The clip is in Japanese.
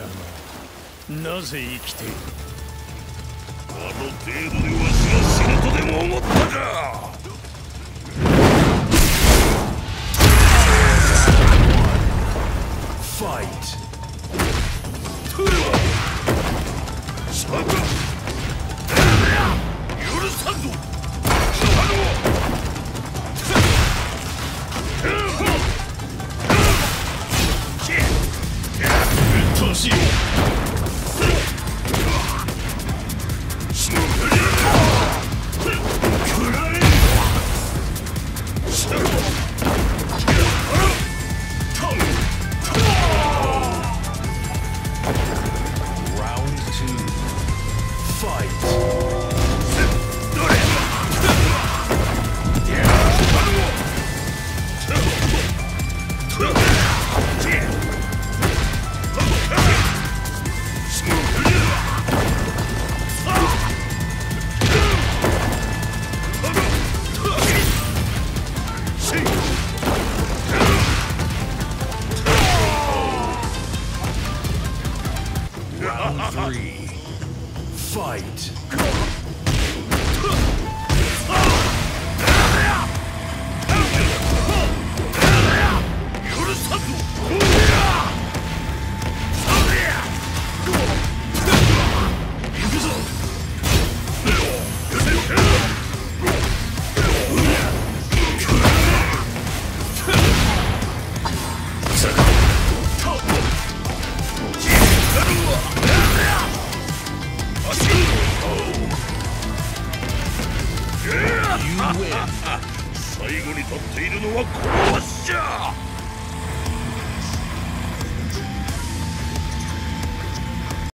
様なぜ生きている？あの程度でわしが死ぬとでも思ったか。Fight! Round three. Fight. Ugh! 最後に立っているのはこのわしじゃ